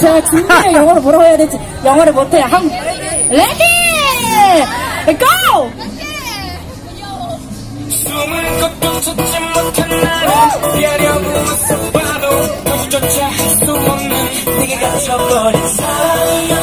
제가 준비를 영어로 뭐라고 해야 될지 영어를 못해요. 한 ready go! 숨을 곳도 찾지 못한 나를 피하려고 애써봐도 너조차 할수 없는 내게 갇혀버린 정말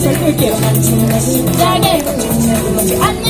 せるけ街の街だけこっの街あんね